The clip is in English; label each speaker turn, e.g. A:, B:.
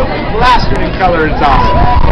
A: absolutely color. It's awesome.